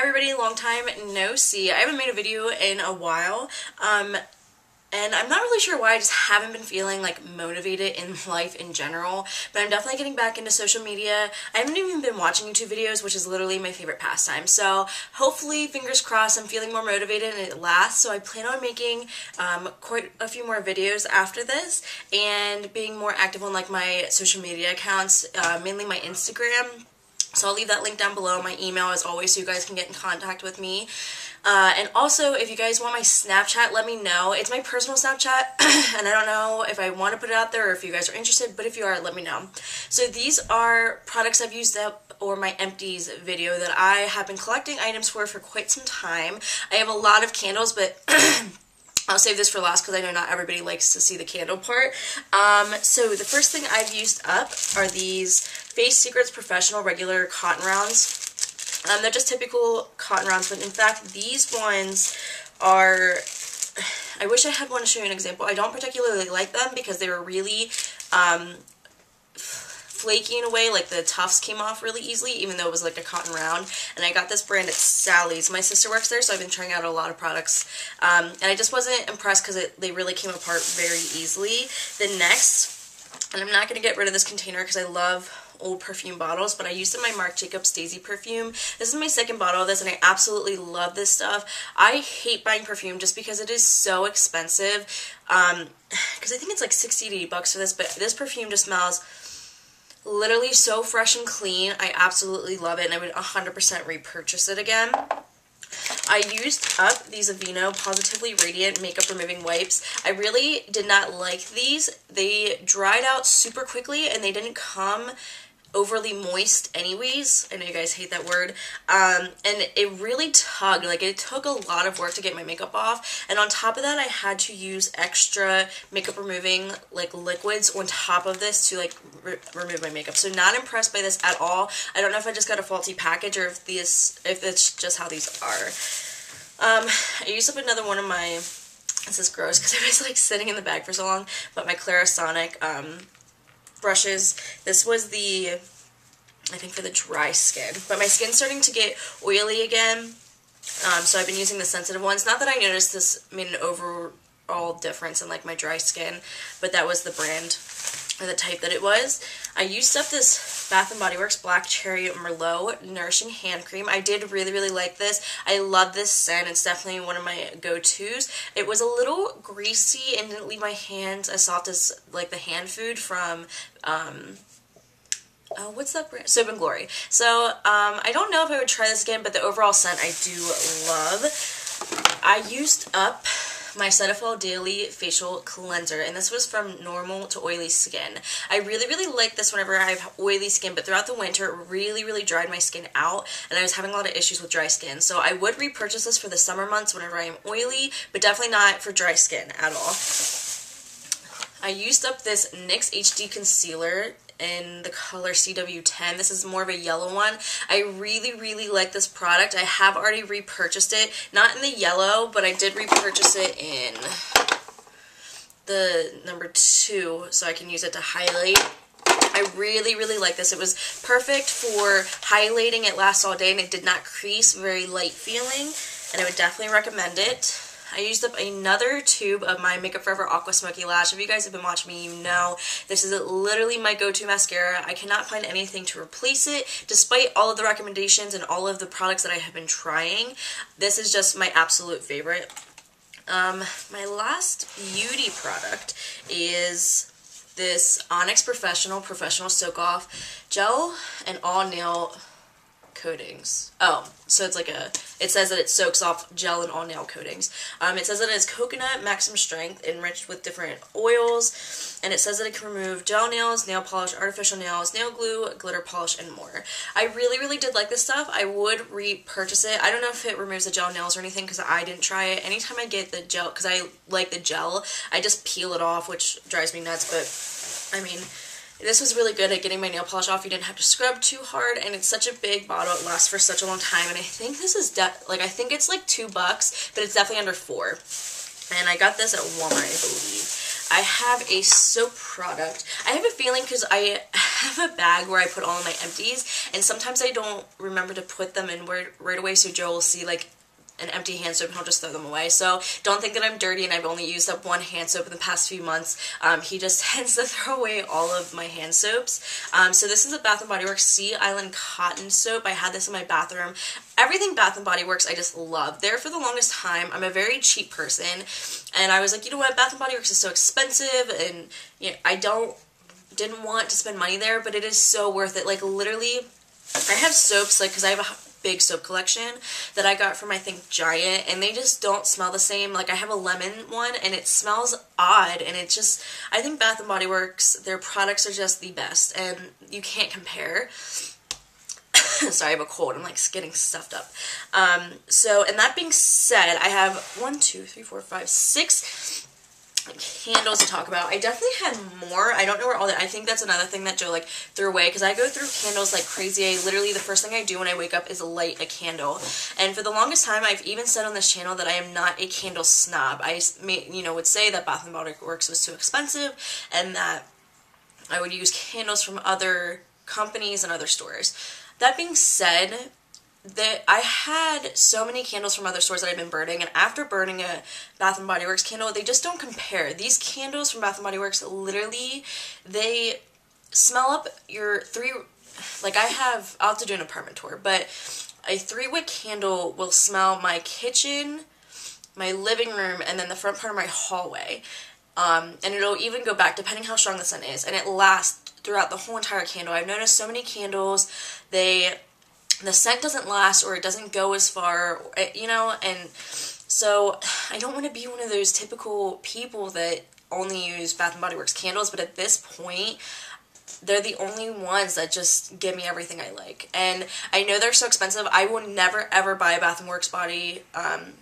everybody, long time no see. I haven't made a video in a while. Um, and I'm not really sure why, I just haven't been feeling like motivated in life in general, but I'm definitely getting back into social media. I haven't even been watching YouTube videos, which is literally my favorite pastime, so hopefully, fingers crossed, I'm feeling more motivated and it lasts, so I plan on making um, quite a few more videos after this, and being more active on like my social media accounts, uh, mainly my Instagram, so I'll leave that link down below, my email as always, so you guys can get in contact with me. Uh, and also, if you guys want my Snapchat, let me know. It's my personal Snapchat, and I don't know if I want to put it out there or if you guys are interested, but if you are, let me know. So these are products I've used up or my empties video that I have been collecting items for for quite some time. I have a lot of candles, but I'll save this for last because I know not everybody likes to see the candle part. Um, so the first thing I've used up are these Face Secrets Professional Regular Cotton Rounds. Um, they're just typical cotton rounds, but in fact, these ones are, I wish I had one to show you an example. I don't particularly like them because they were really um, flaky in a way, like the tufts came off really easily, even though it was like a cotton round. And I got this brand at Sally's. My sister works there, so I've been trying out a lot of products. Um, and I just wasn't impressed because they really came apart very easily. The next, and I'm not going to get rid of this container because I love old perfume bottles, but I used in my Marc Jacobs Daisy perfume. This is my second bottle of this, and I absolutely love this stuff. I hate buying perfume just because it is so expensive, um, because I think it's like 60 to 80 bucks for this, but this perfume just smells literally so fresh and clean. I absolutely love it, and I would 100% repurchase it again. I used up these Aveeno Positively Radiant Makeup Removing Wipes. I really did not like these. They dried out super quickly and they didn't come overly moist anyways. I know you guys hate that word. Um, and it really tugged. Like, it took a lot of work to get my makeup off. And on top of that, I had to use extra makeup removing, like, liquids on top of this to, like, re remove my makeup. So not impressed by this at all. I don't know if I just got a faulty package or if these, if it's just how these are. Um, I used up another one of my, this is gross because it was, like, sitting in the bag for so long, but my Clarisonic, um, brushes. This was the, I think for the dry skin. But my skin's starting to get oily again. Um, so I've been using the sensitive ones. Not that I noticed this made an overall difference in like my dry skin, but that was the brand or the type that it was. I used up this Bath & Body Works Black Cherry Merlot Nourishing Hand Cream. I did really, really like this. I love this scent. It's definitely one of my go-tos. It was a little greasy and didn't leave my hands as soft as like the hand food from um, Oh, what's that brand? Soap and Glory. So, um, I don't know if I would try this again, but the overall scent I do love. I used up my Cetaphil Daily Facial Cleanser, and this was from normal to oily skin. I really, really like this whenever I have oily skin, but throughout the winter, it really, really dried my skin out, and I was having a lot of issues with dry skin. So I would repurchase this for the summer months whenever I am oily, but definitely not for dry skin at all. I used up this NYX HD Concealer in the color CW10. This is more of a yellow one. I really, really like this product. I have already repurchased it. Not in the yellow, but I did repurchase it in the number two, so I can use it to highlight. I really, really like this. It was perfect for highlighting. It lasts all day, and it did not crease. Very light feeling, and I would definitely recommend it. I used up another tube of my Makeup Forever Aqua Smoky Lash. If you guys have been watching me, you know this is literally my go-to mascara. I cannot find anything to replace it, despite all of the recommendations and all of the products that I have been trying. This is just my absolute favorite. Um, my last beauty product is this Onyx Professional Professional Soak Off Gel and All Nail coatings. Oh, so it's like a, it says that it soaks off gel and all nail coatings. Um, it says that it's coconut maximum strength enriched with different oils, and it says that it can remove gel nails, nail polish, artificial nails, nail glue, glitter polish, and more. I really, really did like this stuff. I would repurchase it. I don't know if it removes the gel nails or anything because I didn't try it. Anytime I get the gel, because I like the gel, I just peel it off, which drives me nuts, but I mean, this was really good at getting my nail polish off. You didn't have to scrub too hard, and it's such a big bottle. It lasts for such a long time, and I think this is, like, I think it's like two bucks, but it's definitely under four. And I got this at Walmart, I believe. I have a soap product. I have a feeling because I have a bag where I put all my empties, and sometimes I don't remember to put them in right, right away, so Joe will see like an empty hand soap and he'll just throw them away. So don't think that I'm dirty and I've only used up one hand soap in the past few months. Um, he just tends to throw away all of my hand soaps. Um, so this is a Bath & Body Works Sea Island Cotton Soap. I had this in my bathroom. Everything Bath & Body Works I just love. There for the longest time. I'm a very cheap person and I was like, you know what, Bath & Body Works is so expensive and you know, I don't didn't want to spend money there, but it is so worth it. Like literally, I have soaps like because I have a big soap collection that I got from I think Giant and they just don't smell the same. Like I have a lemon one and it smells odd and it just I think Bath and Body Works their products are just the best and you can't compare. Sorry, I have a cold. I'm like getting stuffed up. Um, so, and that being said, I have one, two, three, four, five, six candles to talk about. I definitely had more. I don't know where all that. I think that's another thing that Joe like threw away because I go through candles like crazy. I literally the first thing I do when I wake up is light a candle. And for the longest time, I've even said on this channel that I am not a candle snob. I you know would say that Bath and Body Works was too expensive and that I would use candles from other companies and other stores. That being said, that I had so many candles from other stores that I've been burning, and after burning a Bath and Body Works candle, they just don't compare. These candles from Bath and Body Works, literally, they smell up your three. Like I have, I'll have to do an apartment tour, but a three wick candle will smell my kitchen, my living room, and then the front part of my hallway. Um, and it'll even go back depending how strong the scent is, and it lasts throughout the whole entire candle. I've noticed so many candles, they the scent doesn't last or it doesn't go as far, eh, you know, and so I don't want to be one of those typical people that only use Bath and Body Works candles, but at this point, they're the only ones that just give me everything I like. And I know they're so expensive. I will never ever buy a Bath and Works body um,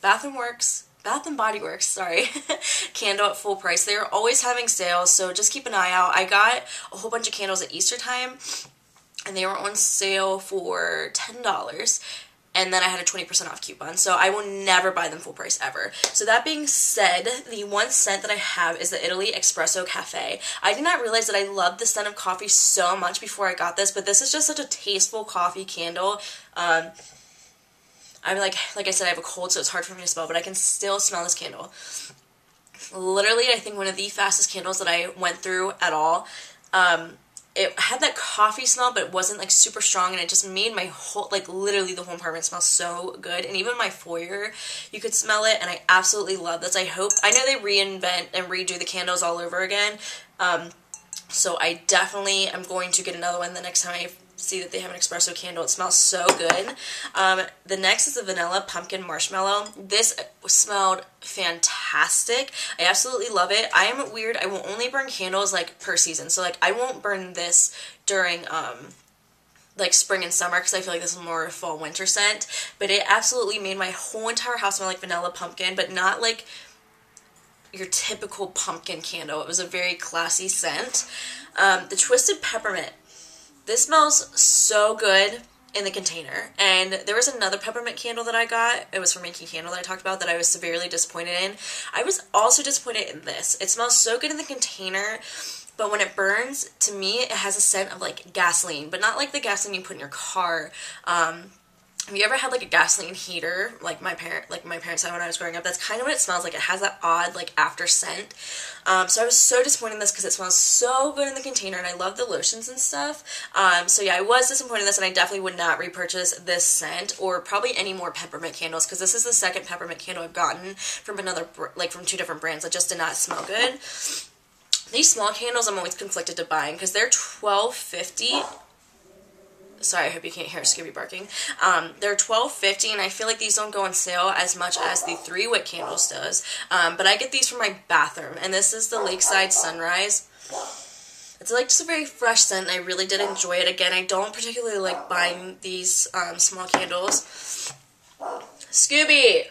Bath and Works Bath and Body Works, sorry, candle at full price. They're always having sales, so just keep an eye out. I got a whole bunch of candles at Easter time and they were on sale for $10 and then I had a 20% off coupon. So I will never buy them full price ever. So that being said, the one scent that I have is the Italy Espresso Cafe. I did not realize that I loved the scent of coffee so much before I got this, but this is just such a tasteful coffee candle. Um, I'm like, like I said, I have a cold, so it's hard for me to smell, but I can still smell this candle. Literally, I think one of the fastest candles that I went through at all. Um, it had that coffee smell, but it wasn't like super strong, and it just made my whole, like literally the whole apartment smell so good. And even my foyer, you could smell it, and I absolutely love this. I hope, I know they reinvent and redo the candles all over again, um, so I definitely am going to get another one the next time I see that they have an espresso candle. It smells so good. Um, the next is a vanilla pumpkin marshmallow. This smelled fantastic. I absolutely love it. I am weird. I will only burn candles like per season. So like I won't burn this during um like spring and summer because I feel like this is more of a fall winter scent. But it absolutely made my whole entire house smell like vanilla pumpkin, but not like your typical pumpkin candle. It was a very classy scent. Um, the Twisted Peppermint this smells so good in the container. And there was another peppermint candle that I got. It was from Yankee Candle that I talked about that I was severely disappointed in. I was also disappointed in this. It smells so good in the container, but when it burns, to me, it has a scent of like gasoline, but not like the gasoline you put in your car. Um, have you ever had like a gasoline heater like my parent like my parents had when I was growing up? That's kind of what it smells like. It has that odd like after scent. Um, so I was so disappointed in this because it smells so good in the container and I love the lotions and stuff. Um, so yeah I was disappointed in this and I definitely would not repurchase this scent or probably any more peppermint candles because this is the second peppermint candle I've gotten from another like from two different brands that just did not smell good. These small candles I'm always conflicted to buying because they're twelve fifty sorry, I hope you can't hear Scooby barking. Um, they're $12.50, and I feel like these don't go on sale as much as the three wick candles does. Um, but I get these for my bathroom, and this is the Lakeside Sunrise. It's like just a very fresh scent, I really did enjoy it. Again, I don't particularly like buying these um, small candles. Scooby!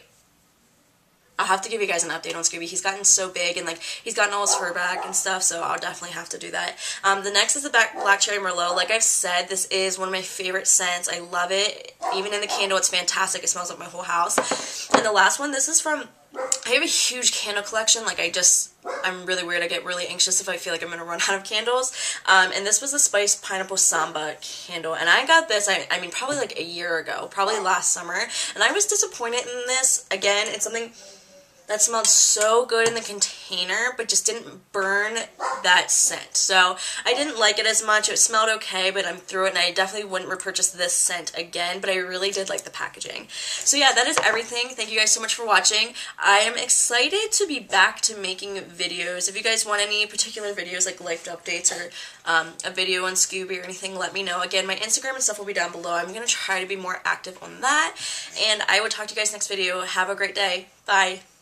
I'll have to give you guys an update on Scooby. He's gotten so big and like he's gotten all his fur back and stuff, so I'll definitely have to do that. Um, the next is the Black Cherry Merlot. Like I've said, this is one of my favorite scents. I love it. Even in the candle, it's fantastic. It smells like my whole house. And the last one, this is from I have a huge candle collection. Like I just, I'm really weird. I get really anxious if I feel like I'm going to run out of candles. Um, and this was the Spice Pineapple Samba candle. And I got this, I, I mean, probably like a year ago, probably last summer. And I was disappointed in this. Again, it's something that smelled so good in the container, but just didn't burn that scent. So I didn't like it as much. It smelled okay, but I'm through it, and I definitely wouldn't repurchase this scent again, but I really did like the packaging. So yeah, that is everything. Thank you guys so much for watching. I am excited to be back to making videos. If you guys want any particular videos, like life updates or um, a video on Scooby or anything, let me know. Again, my Instagram and stuff will be down below. I'm going to try to be more active on that, and I will talk to you guys next video. Have a great day. Bye.